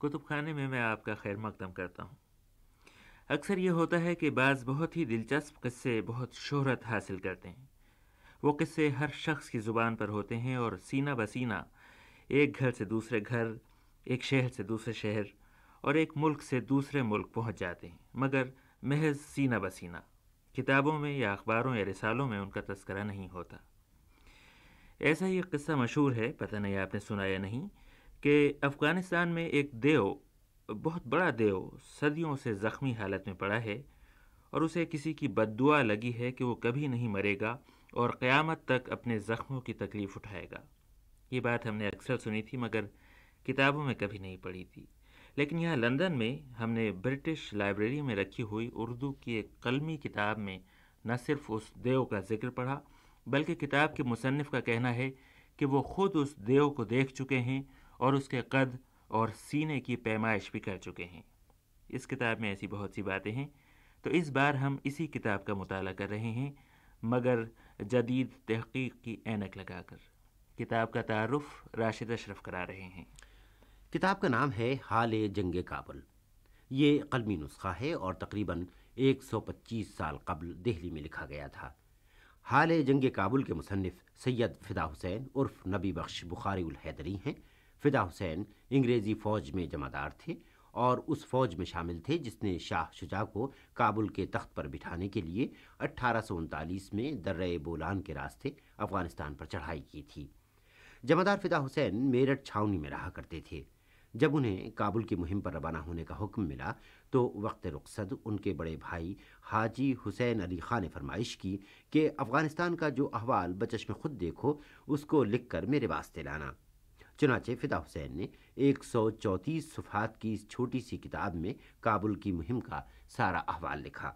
कुतुब खाने में मैं आपका खैर मकदम करता हूँ। अक्सर ये होता है कि बाज़ बहुत ही दिलचस्प किस्से बहुत शोहरत हासिल करते हैं। वो किस्से हर शख्स की ज़ुबान पर होते हैं और सीना बसीना एक घर से दूसरे घर, एक शहर से दूसरे शहर और एक मुल्क से दूसरे मुल्क पहुँच जाते हैं। मगर महज सीना बसीना किताबों में या अखबारों या रिसालों में उनका तस्करा नहीं होता। ऐसा ही एक किस्सा मशहूर है, पता नहीं आपने सुना या नहीं कि अफ़गानिस्तान में एक देव, बहुत बड़ा देव, सदियों से ज़ख्मी हालत में पड़ा है और उसे किसी की बददुआ लगी है कि वो कभी नहीं मरेगा और क़यामत तक अपने ज़ख्मों की तकलीफ़ उठाएगा। ये बात हमने अक्सर सुनी थी, मगर किताबों में कभी नहीं पढ़ी थी। लेकिन यहाँ लंदन में हमने ब्रिटिश लाइब्रेरी में रखी हुई उर्दू की एक कलमी किताब में न सिर्फ़ उस देव का ज़िक्र पढ़ा, बल्कि किताब के मुसनफ़ का कहना है कि वो ख़ुद उस देव को देख चुके हैं और उसके कद और सीने की पैमाइश भी कर चुके हैं। इस किताब में ऐसी बहुत सी बातें हैं। तो इस बार हम इसी किताब का मुताला कर रहे हैं, मगर जदीद तहकीक की ऐनक लगाकर। किताब का तारफ़ राशिद अशरफ करा रहे हैं। किताब का नाम है हाल जंग काबुल। ये कलमी नुस्खा है और तकरीबन 125 साल कबल दिल्ली में लिखा गया था। हाल जंग काबुल के मुसनफ़ सैयद फ़िदा हुसैन उर्फ़ नबी बख्श बुखारी हैदरी हैं। फ़िदा हुसैन अंग्रेज़ी फ़ौज में जमादार थे और उस फौज में शामिल थे, जिसने शाह शुजा को काबुल के तख्त पर बिठाने के लिए अट्ठारह में दर्रे बोलान के रास्ते अफ़गानिस्तान पर चढ़ाई की थी। जमादार फिदा हुसैन मेरठ छावनी में रहा करते थे। जब उन्हें काबुल की मुहिम पर रवाना होने का हुक्म मिला तो वक्त रुखसद उनके बड़े भाई हाजी हुसैन अली खान ने फरमाइश की कि अफ़गानिस्तान का जो अहवाल बचश में खुद देखो, उसको लिख कर मेरे वास्ते लाना। चुनाचे फिदा हुसैन ने एक सौ चौंतीस सुफात की इस छोटी सी किताब में काबुल की मुहिम का सारा अहवाल लिखा।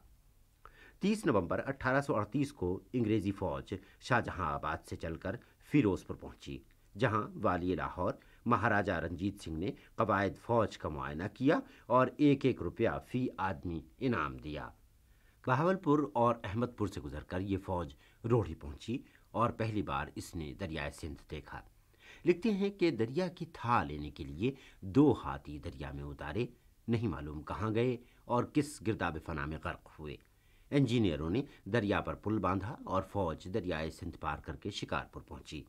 30 नवंबर 1838 को अंग्रेज़ी फौज शाहजहां से चलकर फिरोजपुर पहुँची, जहाँ वाली लाहौर महाराजा रंजीत सिंह ने कवायद फौज का मुआयना किया और एक एक रुपया फ़ी आदमी इनाम दिया। बहावलपुर और अहमदपुर से गुजरकर ये फौज रोढ़ी पहुँची और पहली बार इसने दरियाए सिंध देखा। लिखते हैं कि दरिया की था लेने के लिए दो हाथी दरिया में उतारे, नहीं मालूम कहाँ गए और किस गिरदाब फना में गर्क हुए। इंजीनियरों ने दरिया पर पुल बांधा और फौज दरियाए सिंध पार करके शिकारपुर पहुँची।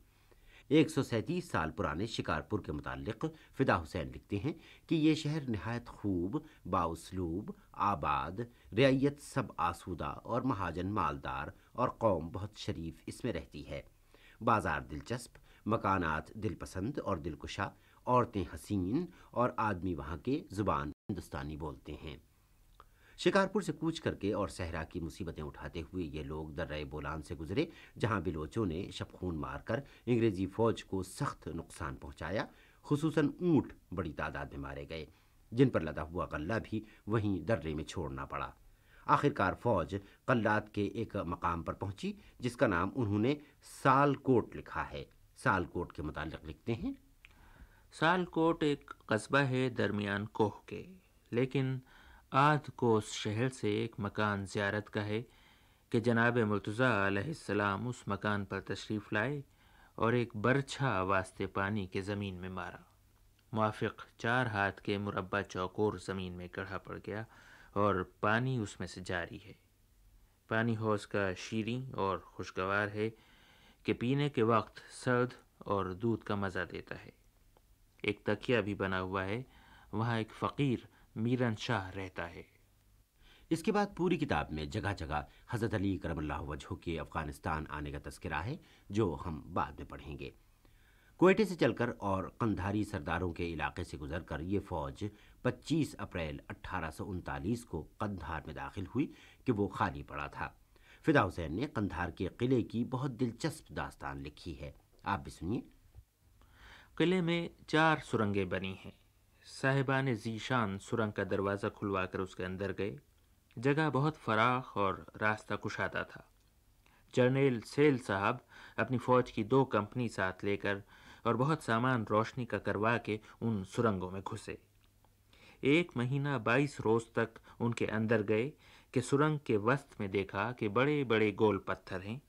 एक सौ सैंतीस साल पुराने शिकारपुर के मुतालिक फिदा हुसैन लिखते हैं कि ये शहर नहायत खूब, बाउसलूब, आबाद, रियायत सब आसूदा और महाजन मालदार और कौम बहुत शरीफ इसमें रहती है। बाज़ार दिलचस्प मकानात दिलपसंद और दिलकुशा, औरतें हसीन और आदमी वहाँ के ज़ुबान हिंदुस्तानी बोलते हैं। शिकारपुर से कूच करके और सहरा की मुसीबतें उठाते हुए ये लोग दर्रे बोलान से गुजरे, जहाँ बिलोचों ने शपखून मारकर अंग्रेज़ी फौज को सख्त नुकसान पहुँचाया, खसूसन ऊँट बड़ी तादाद में मारे गए, जिन पर लदा हुआ गल्ला भी वहीं दर्रे में छोड़ना पड़ा। आखिरकार फौज कल्लात के एक मकाम पर पहुँची, जिसका नाम उन्होंने सालकोट लिखा है। सालकोट के मुतालिक लिखते हैं। सालकोट एक कस्बा है दरमियान कोह के, लेकिन आध कोस शहर से एक मकान ज़्यारत का है कि जनाब मुर्तज़ा उस मकान पर तशरीफ़ लाए और एक बरछा वास्ते पानी के ज़मीन में मारा। मुआफ़ चार हाथ के मुरबा चौकोर ज़मीन में गढ़ा पड़ गया और पानी उसमें से जारी है। पानी हौस का शीरी और खुशगवार है कि पीने के वक्त सर्द और दूध का मज़ा देता है। एक तकिया भी बना हुआ है, वहाँ एक फ़कीर मीरन शाह रहता है। इसके बाद पूरी किताब में जगह जगह हज़रत अली करमल्ला वजह के अफ़गानिस्तान आने का तस्करा है, जो हम बाद में पढ़ेंगे। कोयटे से चलकर और कंधारी सरदारों के इलाके से गुजरकर ये फौज 25 अप्रैल अट्ठारह को कंधार में दाखिल हुई कि वो खाली पड़ा था। फिदा हुसैन ने कंधार के किले की बहुत दिलचस्प दास्तान लिखी है। आप भी सुनिए। किले में चार सुरंगें बनी हैं। साहिबान जीशान सुरंग का दरवाज़ा खुलवा कर उसके अंदर गए। जगह बहुत फराख और रास्ता कुशादा था। जर्नेल सेल साहब अपनी फ़ौज की दो कंपनी साथ लेकर और बहुत सामान रोशनी का करवा के उन सुरंगों में घुसे। एक महीना बाईस रोज़ तक उनके अंदर गए कि सुरंग के वस्त में देखा कि बड़े बड़े गोल पत्थर हैं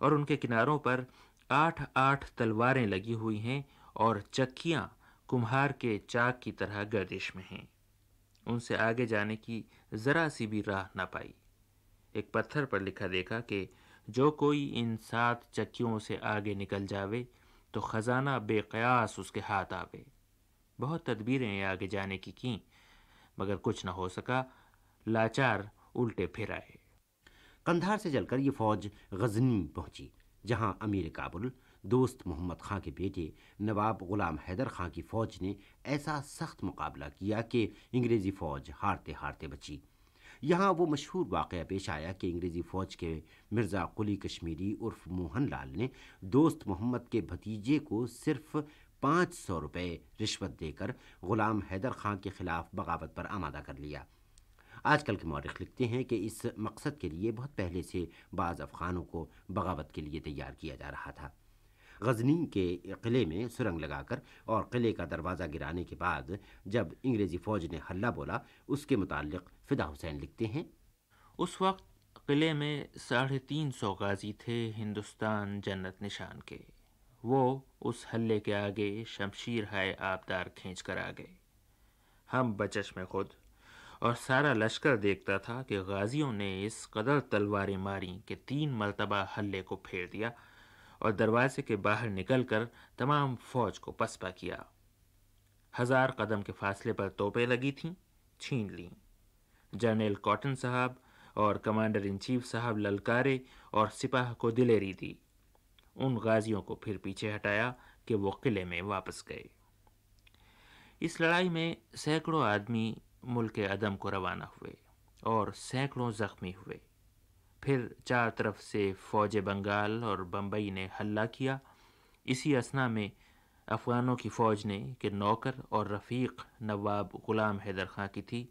और उनके किनारों पर आठ आठ तलवारें लगी हुई हैं और चक्कियाँ कुम्हार के चाक की तरह गर्दिश में हैं। उनसे आगे जाने की ज़रा सी भी राह ना पाई। एक पत्थर पर लिखा देखा कि जो कोई इन सात चक्कियों से आगे निकल जावे तो ख़जाना बेकयास उसके हाथ आवे। बहुत तदबीरें आगे जाने की की, मगर कुछ न हो सका। लाचार उल्टे फिर आए। कंधार से चलकर ये फौज गजनी पहुँची, जहाँ अमीर काबुल, दोस्त मोहम्मद खां के बेटे, नवाब गुलाम हैदर खां की फौज ने ऐसा सख्त मुकाबला किया कि अंग्रेज़ी फौज हारते हारते बची। यहाँ वो मशहूर वाक़ पेश आया कि अंग्रेज़ी फ़ौज के मिर्ज़ा कुली कश्मीरी उर्फ़ मोहन लाल ने दोस्त मोहम्मद के भतीजे को सिर्फ़ पाँच सौ रुपये रिश्वत देकर ग़ुलाम हैदर खां के ख़िलाफ़ बगावत पर आमादा कर लिया। आजकल के मौरख लिखते हैं कि इस मकसद के लिए बहुत पहले से बाज़ अफ़गानों को बगावत के लिए तैयार किया जा रहा था। गजनी के किले में सुरंग लगाकर और किले का दरवाज़ा गिराने के बाद जब अंग्रेज़ी फ़ौज ने हल्ला बोला, उसके मुतालिक फ़िदा हुसैन लिखते हैं। उस वक्त किले में साढ़े तीन सौ गाजी थे हिंदुस्तान जन्नत निशान के। वो उस हल्ले के आगे शमशीर है आबदार खींच कर आ गए। हम बचश में खुद और सारा लश्कर देखता था कि गाजियों ने इस कदर तलवारें मारी कि तीन मरतबा हल्ले को फेर दिया और दरवाजे के बाहर निकलकर तमाम फौज को पसपा किया। हज़ार कदम के फासले पर तोपें लगी थीं, छीन लीं। जनरल कॉटन साहब और कमांडर इन चीफ साहब ललकारे और सिपाह को दिलेरी दी। उन गाजियों को फिर पीछे हटाया कि वो किले में वापस गए। इस लड़ाई में सैकड़ों आदमी मुल्क अदम को रवाना हुए और सैकड़ों ज़ख्मी हुए। फिर चार तरफ़ से फ़ौज बंगाल और बम्बई ने हल्ला किया। इसी असना में अफ़गानों की फ़ौज ने कि नौकर और रफ़ीक नवाब ग़ुलाम हैदर खां की थी।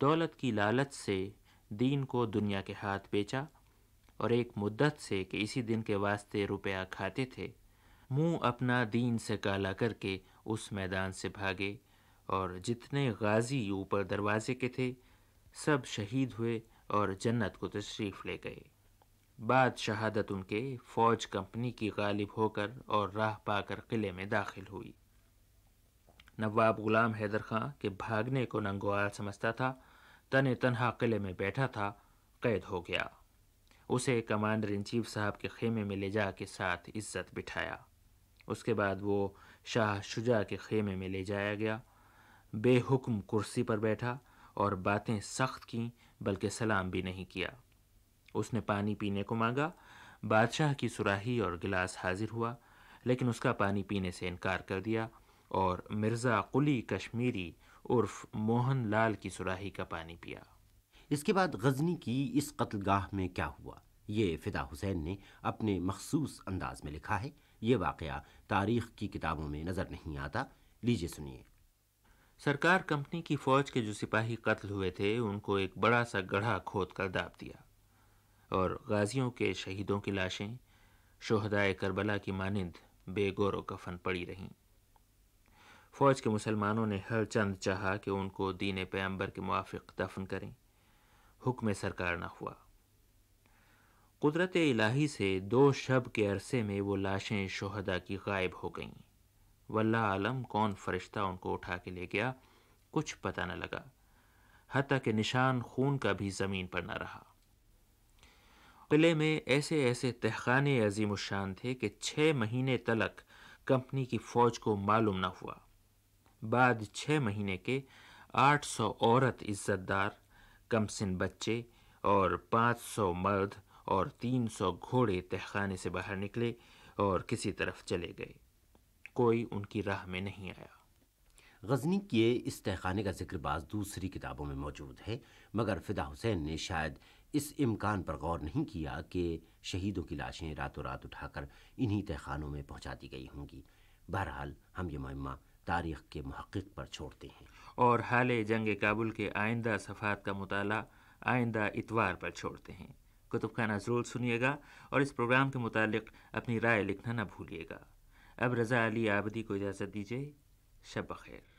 दौलत की लालच से दीन को दुनिया के हाथ बेचा और एक मुद्दत से कि इसी दिन के वास्ते रुपया खाते थे। मुँह अपना दीन से काला करके उस मैदान से भागे। और जितने गाजी ऊपर दरवाजे के थे, सब शहीद हुए और जन्नत को तशरीफ़ ले गए। बाद शहादत उनके फ़ौज कंपनी की गालिब होकर और राह पाकर किले में दाखिल हुई। नवाब गुलाम हैदर खां के भागने को नंगोआल समझता था तने तनहा किले में बैठा था, कैद हो गया। उसे कमांडर इन चीफ साहब के खेमे में ले जा के साथ इज़्ज़त बिठाया। उसके बाद वो शाह शुजा के खेमे में ले जाया गया बेहुक्म कुर्सी पर बैठा और बातें सख्त की, बल्कि सलाम भी नहीं किया। उसने पानी पीने को मांगा। बादशाह की सुराही और गिलास हाजिर हुआ, लेकिन उसका पानी पीने से इनकार कर दिया और मिर्ज़ा कुली कश्मीरी उर्फ़ मोहन लाल की सुराही का पानी पिया। इसके बाद गजनी की इस कत्लगाह में क्या हुआ? ये फ़िदा हुसैन ने अपने मखसूस अंदाज में लिखा है। ये वाक़ तारीख़ की किताबों में नज़र नहीं आता। लीजिए सुनिए। सरकार कंपनी की फौज के जो सिपाही कत्ल हुए थे, उनको एक बड़ा सा गढ़ा खोद कर दाब दिया। और गाजियों के शहीदों की लाशें शोहदाय करबला की मानंद, बेगौर कफन पड़ी रहीं। फौज के मुसलमानों ने हर चंद चाहा कि उनको दीन पैम्बर के मुआफ़ दफन करें। हुक्म सरकार न हुआ। कुदरत इलाही से दो शब के अरसे में वो लाशें शोहदा की गायब हो गईं। वल्ला आलम कौन फरिश्ता उनको उठा के ले गया, कुछ पता न लगा हती के निशान खून का भी ज़मीन पर न रहा। किले में ऐसे ऐसे तहखाने अजीम शान थे कि छः महीने तलक कंपनी की फ़ौज को मालूम न हुआ। बाद छः महीने के आठ सौ औरत इज़्ज़तदार, कमसिन बच्चे और पाँच सौ मर्द और तीन सौ घोड़े तहखाने से बाहर निकले और किसी तरफ़ चले गए। कोई उनकी राह में नहीं आया। गजनी के इस तहखाने का ज़िक्र बाज दूसरी किताबों में मौजूद है मगर फ़िदा हुसैन ने शायद इस इम्कान पर गौर नहीं किया कि शहीदों की लाशें रातों रात उठाकर इन्हीं तहखानों में पहुँचा दी गई होंगी। बहरहाल हम ये मुहिमा तारीख के महक़ पर छोड़ते हैं। और हाल जंग काबुल के आइंदा सफ़ात का मुताला आइंदा इतवार पर छोड़ते हैं। कुतुब खाना ज़रूर सुनिएगा और इस प्रोग्राम के मुतालिक अपनी राय लिखना न भूलिएगा। अब रज़ा अली आबदी को इजाज़त दीजिए शब खैर।